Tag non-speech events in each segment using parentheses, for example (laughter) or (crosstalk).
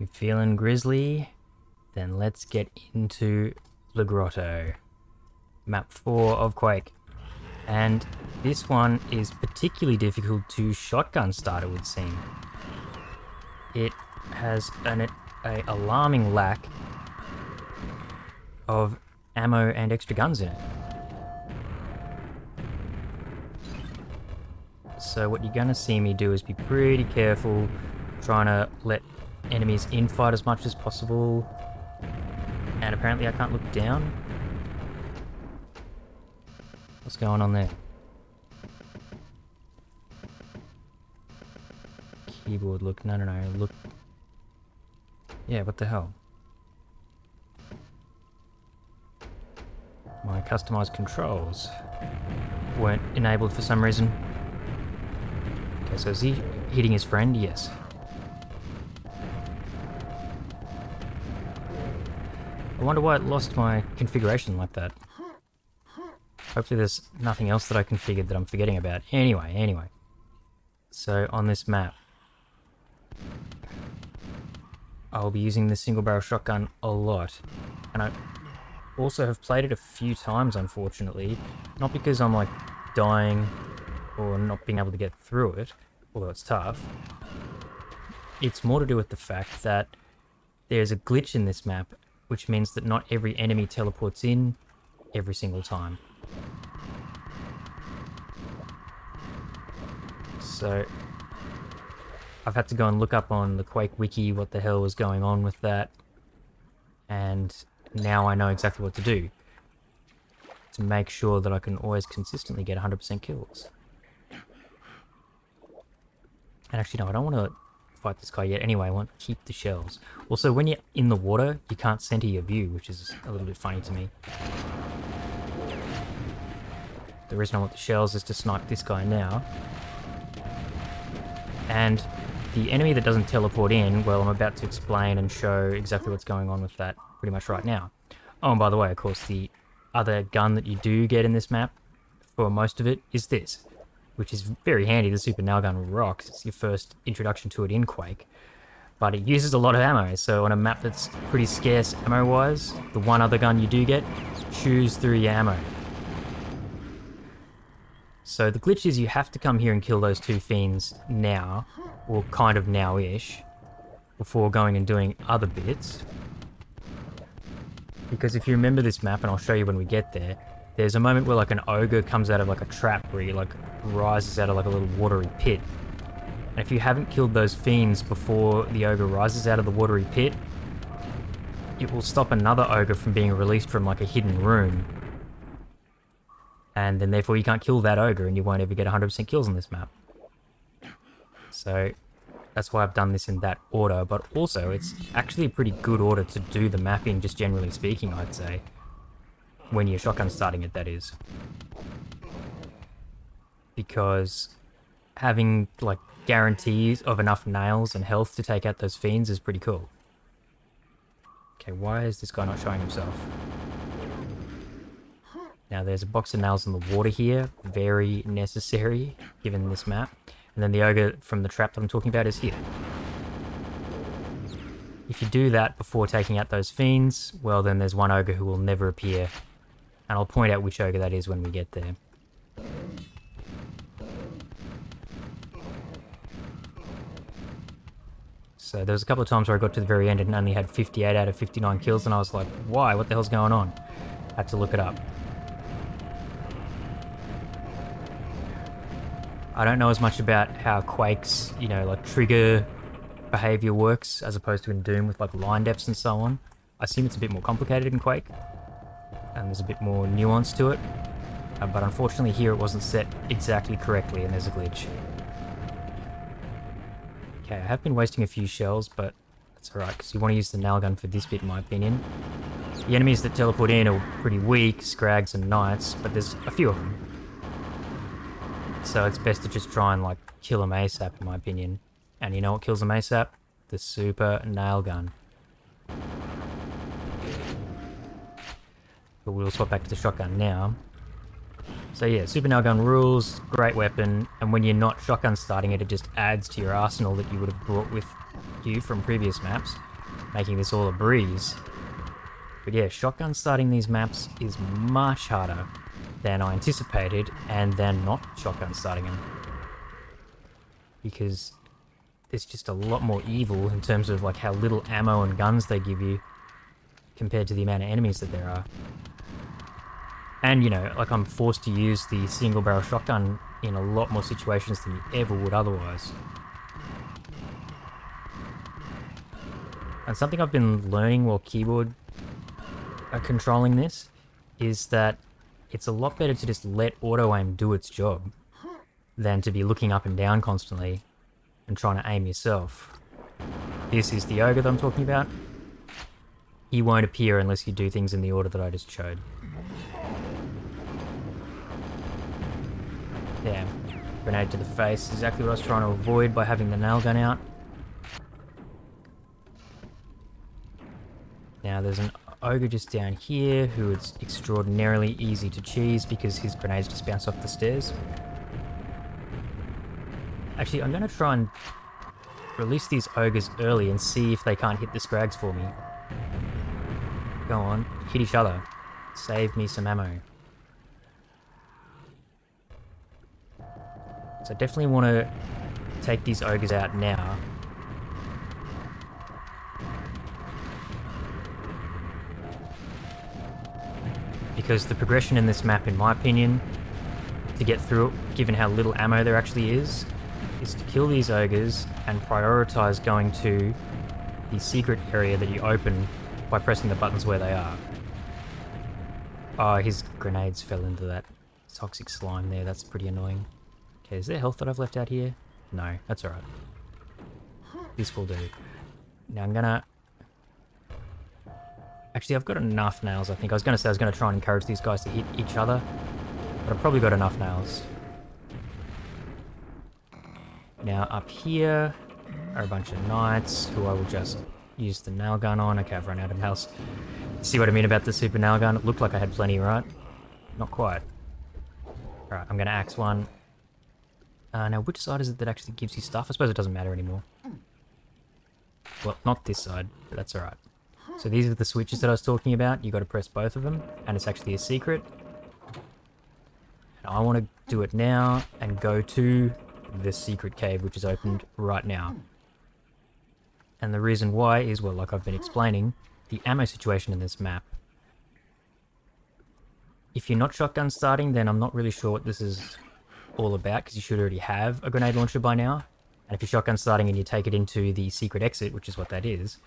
You feeling grisly? Then let's get into the grotto. Map 4 of Quake. And this one is particularly difficult to shotgun start, it would seem. It has an a alarming lack of ammo and extra guns in it. So what you're gonna see me do is be pretty careful, trying to let enemies in fight as much as possible. And apparently I can't look down. What's going on there? Keyboard look, no no no, look. Yeah, what the hell? My customized controls weren't enabled for some reason. Okay, so is he hitting his friend? Yes. I wonder why it lost my configuration like that. Hopefully there's nothing else that I configured that I'm forgetting about. Anyway, anyway. So on this map, I'll be using the single barrel shotgun a lot. And I also have played it a few times, unfortunately. Not because I'm like dying or not being able to get through it, although it's tough. It's more to do with the fact that there's a glitch in this map, which means that not every enemy teleports in every single time. So I've had to go and look up on the Quake wiki what the hell was going on with that. And now I know exactly what to do. To make sure that I can always consistently get 100% kills. And actually no, I don't want to fight this guy yet anyway, I want to keep the shells. Also, when you're in the water, you can't center your view, which is a little bit funny to me. The reason I want the shells is to snipe this guy now. And the enemy that doesn't teleport in, well, I'm about to explain and show exactly what's going on with that pretty much right now. Oh, and by the way, of course, the other gun that you do get in this map, for most of it, is this, which is very handy. The Super Nail Gun rocks. It's your first introduction to it in Quake. But it uses a lot of ammo, so on a map that's pretty scarce ammo-wise, the one other gun you do get, chews through your ammo. So the glitch is you have to come here and kill those two fiends now, or kind of now-ish, before going and doing other bits. Because if you remember this map, and I'll show you when we get there, there's a moment where like an ogre comes out of like a trap where he like rises out of like a little watery pit. And if you haven't killed those fiends before the ogre rises out of the watery pit, it will stop another ogre from being released from like a hidden room. And then therefore you can't kill that ogre and you won't ever get 100% kills on this map. So that's why I've done this in that order, but also it's actually a pretty good order to do the mapping, just generally speaking, I'd say. When you're shotgun starting it, that is. Because having, like, guarantees of enough nails and health to take out those fiends is pretty cool. Okay, why is this guy not showing himself? Now there's a box of nails in the water here, very necessary given this map. And then the ogre from the trap that I'm talking about is here. If you do that before taking out those fiends, well then there's one ogre who will never appear. And I'll point out which ogre that is when we get there. So there was a couple of times where I got to the very end and only had 58 out of 59 kills and I was like, why? What the hell's going on? Had to look it up. I don't know as much about how Quake's, you know, like trigger behavior works as opposed to in Doom with like linedefs and so on. I assume it's a bit more complicated in Quake and there's a bit more nuance to it. Uh, but unfortunately here it wasn't set exactly correctly and there's a glitch. Okay, I have been wasting a few shells, but that's alright because you want to use the nail gun for this bit in my opinion. The enemies that teleport in are pretty weak, Scrags and Knights, but there's a few of them. So it's best to just try and like kill them ASAP in my opinion. And you know what kills them ASAP? The super nail gun. But we'll swap back to the shotgun now. So yeah, super nail gun rules, great weapon, and when you're not shotgun starting it, it just adds to your arsenal that you would have brought with you from previous maps. making this all a breeze. But yeah, shotgun starting these maps is much harder than I anticipated, and than not shotgun starting them. Because there's just a lot more evil in terms of like how little ammo and guns they give you compared to the amount of enemies that there are. And, you know, like I'm forced to use the single barrel shotgun in a lot more situations than you ever would otherwise. And something I've been learning while keyboard uh, controlling this is that it's a lot better to just let auto aim do its job than to be looking up and down constantly and trying to aim yourself. This is the ogre that I'm talking about. He won't appear unless you do things in the order that I just showed. Yeah, grenade to the face, exactly what I was trying to avoid by having the nail gun out. Now there's an ogre just down here who is extraordinarily easy to cheese because his grenades just bounce off the stairs. Actually, I'm going to try and release these ogres early and see if they can't hit the scrags for me. Go on, hit each other. Save me some ammo. So I definitely want to take these ogres out now. Because the progression in this map, in my opinion, to get through it, given how little ammo there actually is, is to kill these ogres and prioritize going to the secret area that you open by pressing the buttons where they are. Oh, his grenades fell into that toxic slime there, that's pretty annoying. Okay, is there health that I've left out here? No, that's alright. This will do. Now I'm gonna... Actually, I've got enough nails, I think. I was gonna say I was gonna try and encourage these guys to hit each other, but I've probably got enough nails. Now up here are a bunch of knights who I will just use the nail gun on. Okay, I've run out of nails. See what I mean about the super nail gun? It looked like I had plenty, right? Not quite. Alright, I'm gonna axe one. Uh, now, which side is it that actually gives you stuff? I suppose it doesn't matter anymore. Well, not this side, but that's alright. So these are the switches that I was talking about. you got to press both of them, and it's actually a secret. And I want to do it now and go to the secret cave, which is opened right now. And the reason why is, well, like I've been explaining, the ammo situation in this map. If you're not shotgun starting, then I'm not really sure what this is all about, because you should already have a grenade launcher by now. And if you're shotgun starting and you take it into the secret exit, which is what that is,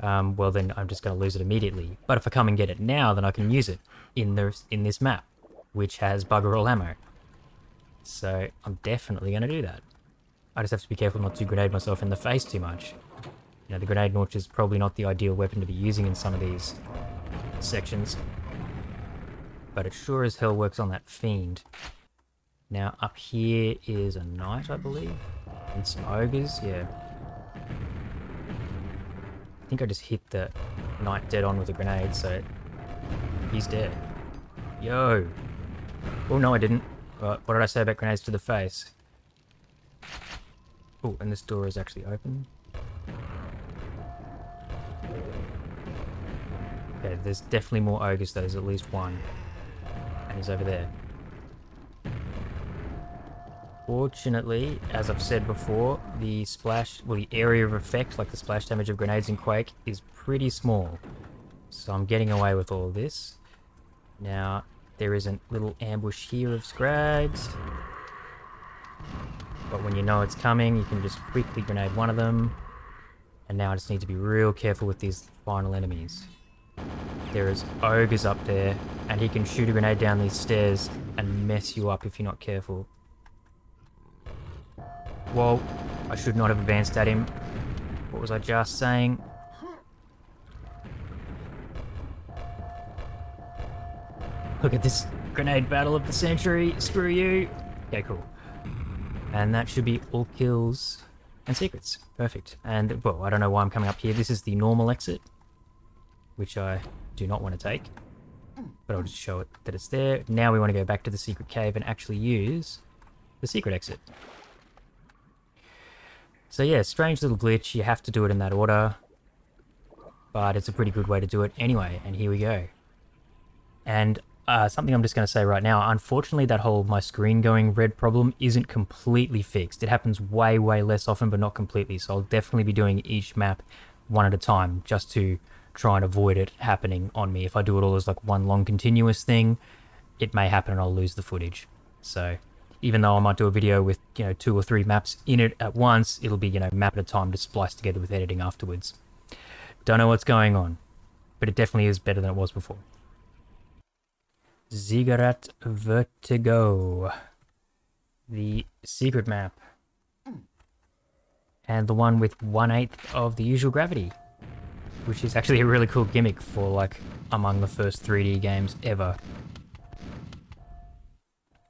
um, well then I'm just going to lose it immediately. But if I come and get it now, then I can use it in, the, in this map, which has bugger all ammo. So I'm definitely going to do that. I just have to be careful not to grenade myself in the face too much. You know, the grenade launcher is probably not the ideal weapon to be using in some of these sections. But it sure as hell works on that fiend. Now up here is a knight, I believe. And some ogres, yeah. I think I just hit the knight dead on with a grenade, so he's dead. Yo! Oh no I didn't. What, what did I say about grenades to the face? Oh, and this door is actually open. Okay, there's definitely more ogres though, there's at least one. And he's over there. Fortunately, as I've said before, the splash, well the area of effect, like the splash damage of grenades in Quake, is pretty small. So I'm getting away with all this. Now, there is a little ambush here of Scrags. But when you know it's coming, you can just quickly grenade one of them. And now I just need to be real careful with these final enemies. There is ogres up there, and he can shoot a grenade down these stairs and mess you up if you're not careful. Whoa, I should not have advanced at him. What was I just saying? Look at this grenade battle of the century. Screw you. Okay, cool. And that should be all kills and secrets. Perfect. And, well, I don't know why I'm coming up here. This is the normal exit, which I do not want to take. But I'll just show it that it's there. Now we want to go back to the secret cave and actually use the secret exit. So yeah, strange little glitch. You have to do it in that order. but it's a pretty good way to do it anyway, and here we go. And uh, something I'm just going to say right now, unfortunately that whole my screen going red problem isn't completely fixed. It happens way, way less often, but not completely, so I'll definitely be doing each map one at a time, just to try and avoid it happening on me. If I do it all as like one long continuous thing, it may happen and I'll lose the footage. So even though I might do a video with, you know, two or three maps in it at once, it'll be, you know, map at a time to splice together with editing afterwards. Don't know what's going on, but it definitely is better than it was before. Ziggurat Vertigo. The secret map. And the one with one-eighth of the usual gravity. Which is actually a really cool gimmick for, like, among the first 3D games ever.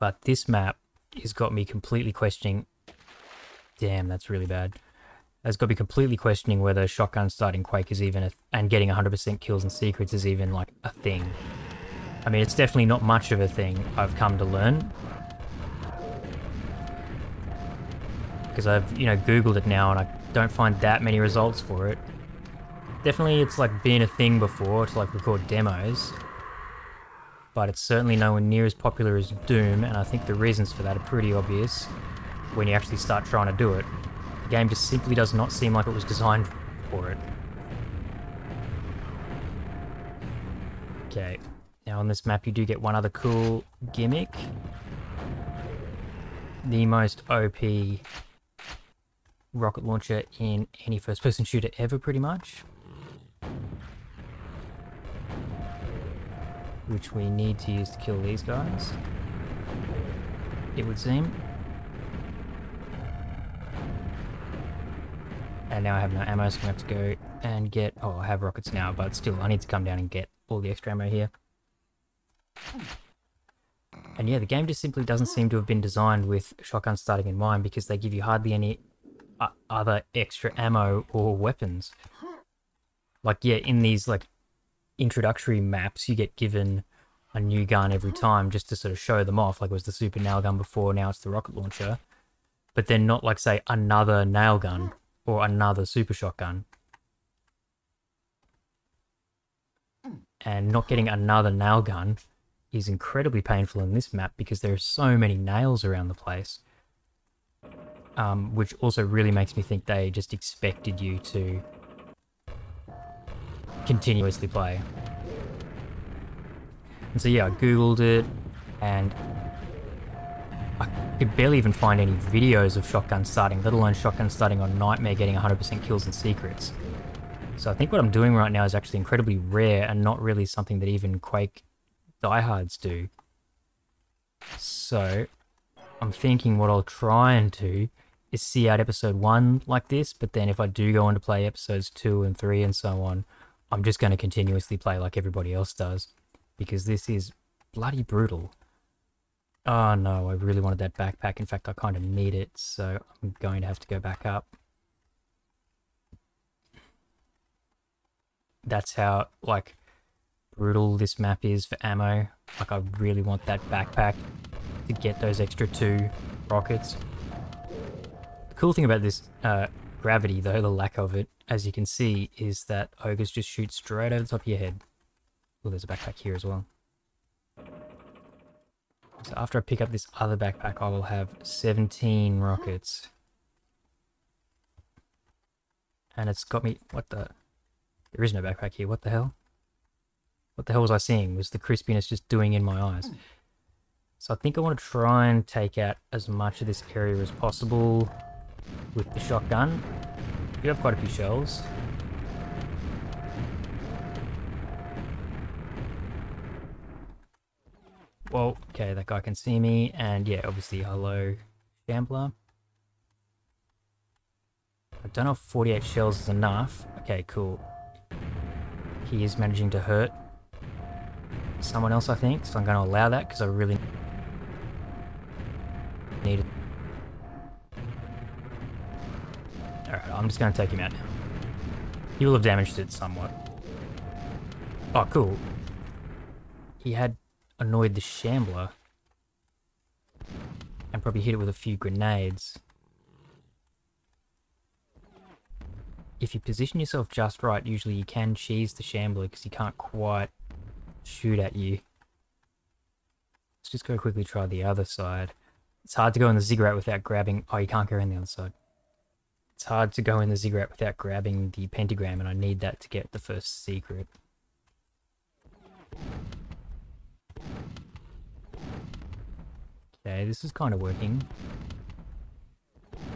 But this map has got me completely questioning... Damn, that's really bad. Has got me completely questioning whether shotgun starting Quake is even a... and getting 100% kills and secrets is even, like, a thing. I mean, it's definitely not much of a thing I've come to learn. Because I've, you know, Googled it now and I don't find that many results for it. Definitely it's like been a thing before to like record demos. But it's certainly nowhere near as popular as Doom and I think the reasons for that are pretty obvious when you actually start trying to do it. The game just simply does not seem like it was designed for it. Okay, now on this map you do get one other cool gimmick. The most OP rocket launcher in any first person shooter ever pretty much. Which we need to use to kill these guys. It would seem. And now I have no ammo, so I'm going to have to go and get... Oh, I have rockets now, but still, I need to come down and get all the extra ammo here. And yeah, the game just simply doesn't seem to have been designed with shotguns starting in mind because they give you hardly any uh, other extra ammo or weapons. Like, yeah, in these, like, introductory maps, you get given a new gun every time just to sort of show them off. Like, it was the super nail gun before, now it's the rocket launcher. But then not, like, say, another nail gun or another super shotgun. And not getting another nail gun is incredibly painful in this map because there are so many nails around the place. Um, which also really makes me think they just expected you to continuously play. And so yeah, I googled it, and I could barely even find any videos of shotgun starting, let alone shotgun starting on Nightmare getting 100% kills and secrets. So I think what I'm doing right now is actually incredibly rare and not really something that even Quake diehards do. So I'm thinking what I'll try and do is see out episode one like this, but then if I do go on to play episodes two and three and so on, I'm just going to continuously play like everybody else does because this is bloody brutal. Oh no, I really wanted that backpack. In fact, I kind of need it, so I'm going to have to go back up. That's how, like, brutal this map is for ammo. Like, I really want that backpack to get those extra two rockets. The cool thing about this uh, gravity, though, the lack of it, as you can see, is that ogres just shoot straight over the top of your head. Oh, there's a backpack here as well. So after I pick up this other backpack, I will have 17 rockets. And it's got me... What the... There is no backpack here. What the hell? What the hell was I seeing? Was the crispiness just doing in my eyes? So I think I want to try and take out as much of this area as possible with the shotgun. You have quite a few shells. Well, okay, that guy can see me, and yeah, obviously, hello, Shambler. I don't know if 48 shells is enough. Okay, cool. He is managing to hurt someone else, I think, so I'm going to allow that because I really need it. I'm just going to take him out now. He will have damaged it somewhat. Oh, cool. He had annoyed the Shambler. And probably hit it with a few grenades. if you position yourself just right, usually you can cheese the shambler because he can't quite shoot at you. Let's just go quickly try the other side. It's hard to go in the ziggurat without grabbing... Oh, you can't go in the other side. It's hard to go in the ziggurat without grabbing the pentagram, and I need that to get the first secret. Okay, this is kind of working.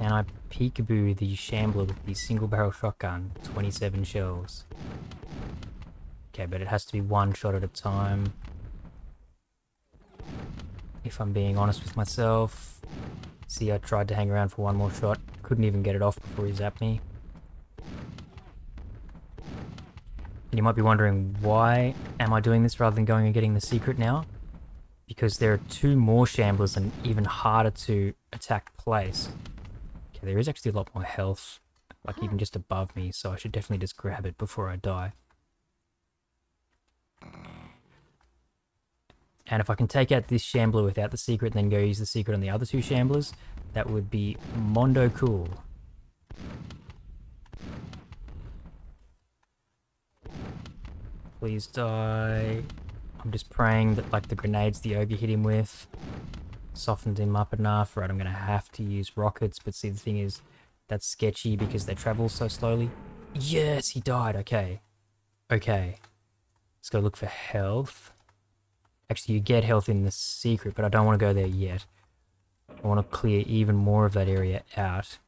And I peekaboo the shambler with the single barrel shotgun? 27 shells. Okay, but it has to be one shot at a time. If I'm being honest with myself. See, I tried to hang around for one more shot. Couldn't even get it off before he zapped me. And you might be wondering, why am I doing this rather than going and getting the secret now? Because there are two more shamblers and even harder to attack place. Okay, there is actually a lot more health, like even just above me, so I should definitely just grab it before I die. And if I can take out this shambler without the secret and then go use the secret on the other two shamblers, that would be mondo cool. Please die. I'm just praying that like the grenades the ogre hit him with softened him up enough. Right, I'm going to have to use rockets, but see the thing is that's sketchy because they travel so slowly. Yes, he died. Okay. Okay. Let's go look for health. Actually, you get health in the secret, but I don't want to go there yet. I want to clear even more of that area out.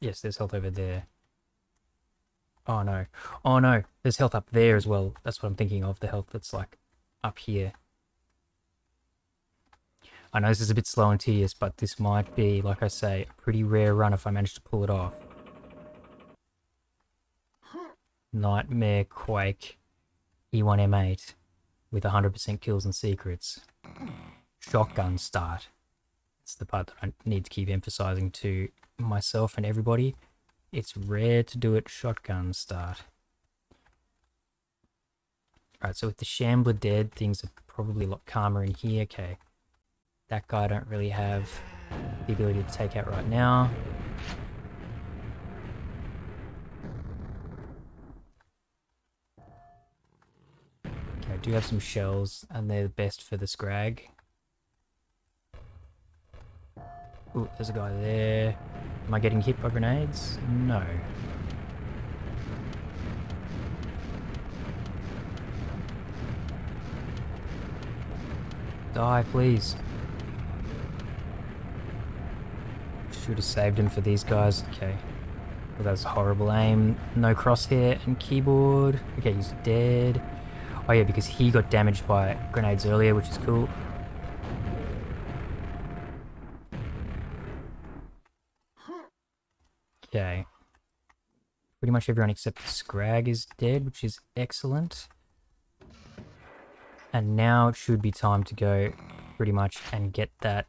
Yes, there's health over there. Oh no. Oh no, there's health up there as well. That's what I'm thinking of, the health that's like up here. I know this is a bit slow and tedious, but this might be, like I say, a pretty rare run if I manage to pull it off. Nightmare Quake E1M8 with 100% kills and secrets. Shotgun start. It's the part that I need to keep emphasizing to myself and everybody. It's rare to do it shotgun start. Alright, so with the Shambler dead, things are probably a lot calmer in here. Okay. That guy I don't really have the ability to take out right now. Do have some shells, and they're the best for the Scrag. Ooh, there's a guy there. Am I getting hit by grenades? No. Die, please. Should have saved him for these guys. Okay. Well, that's horrible aim. No crosshair and keyboard. Okay, he's dead. Oh yeah, because he got damaged by grenades earlier, which is cool. Okay. Pretty much everyone except Scrag is dead, which is excellent. And now it should be time to go pretty much and get that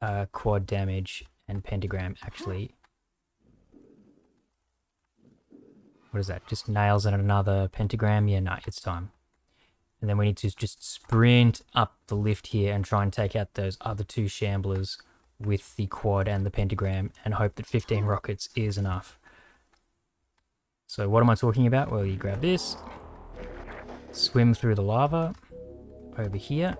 uh, quad damage and pentagram actually. What is that? Just nails and another pentagram? Yeah, no, it's time. And then we need to just sprint up the lift here and try and take out those other two shamblers with the quad and the pentagram and hope that 15 rockets is enough. So what am I talking about? Well, you grab this, swim through the lava over here.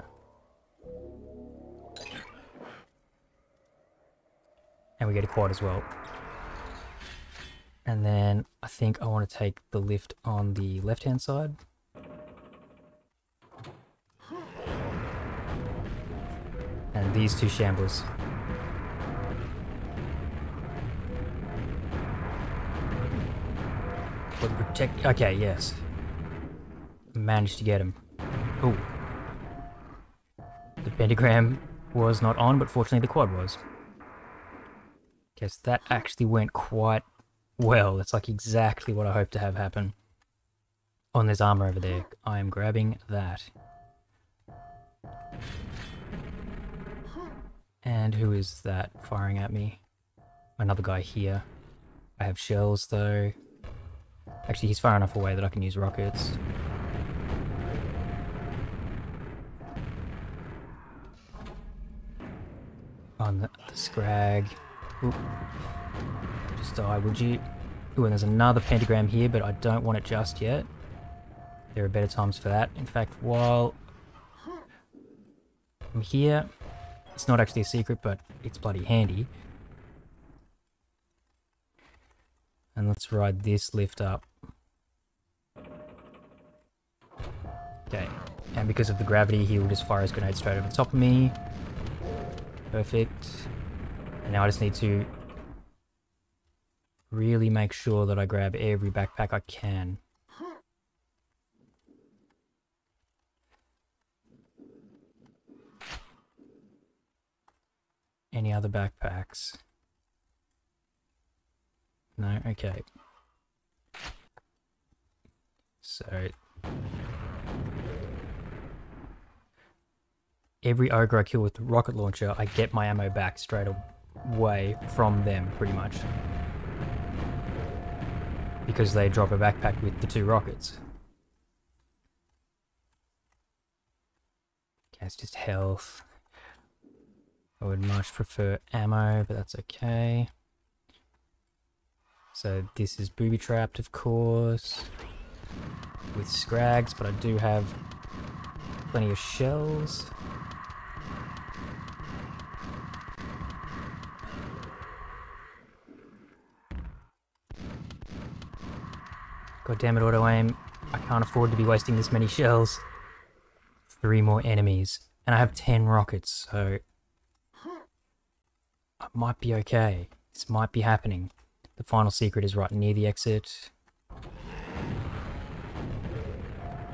And we get a quad as well. And then I think I want to take the lift on the left hand side. And these two shamblers. But protect. Okay, yes managed to get him. Oh. The pentagram was not on, but fortunately the quad was. Guess that actually went quite well. That's like exactly what I hope to have happen. On this armor over there. I am grabbing that. And who is that firing at me? Another guy here. I have shells though. Actually, he's far enough away that I can use rockets. on the, the scrag. Oop. Just die, would you? Ooh, and there's another pentagram here, but I don't want it just yet. There are better times for that. In fact, while I'm here, it's not actually a secret, but it's bloody handy. And let's ride this lift up. Okay, and because of the gravity, he will just fire his grenade straight over the top of me. Perfect. And now I just need to really make sure that I grab every backpack I can. Any other backpacks? No? Okay. So... Every ogre I kill with the rocket launcher, I get my ammo back straight away from them, pretty much. Because they drop a backpack with the two rockets. Okay, it's just health. I would much prefer ammo, but that's okay. So this is booby trapped, of course, with scrags, but I do have plenty of shells. God damn it, auto aim. I can't afford to be wasting this many shells. Three more enemies. And I have 10 rockets, so... I might be okay. This might be happening. The final secret is right near the exit.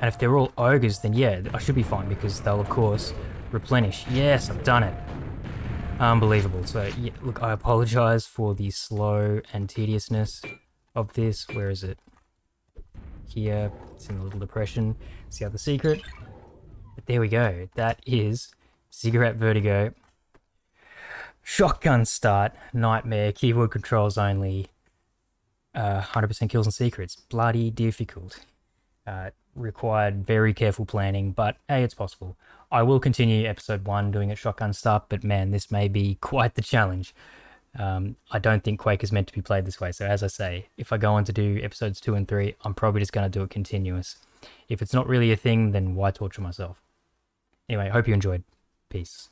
And if they're all ogres, then yeah, I should be fine because they'll, of course, replenish. Yes, I've done it. Unbelievable. So, yeah, look, I apologize for the slow and tediousness of this. Where is it? Here, it's in a little depression. See how the secret? But there we go. That is Ziggurat Vertigo. Shotgun start, nightmare, keyboard controls only. 100% uh, kills and secrets. Bloody difficult. Uh, required very careful planning, but hey, it's possible. I will continue episode one doing it shotgun start, but man, this may be (laughs) quite the challenge. Um, I don't think Quake is meant to be played this way. So as I say, if I go on to do episodes two and three, I'm probably just going to do it continuous. If it's not really a thing, then why torture myself? Anyway, hope you enjoyed. Peace.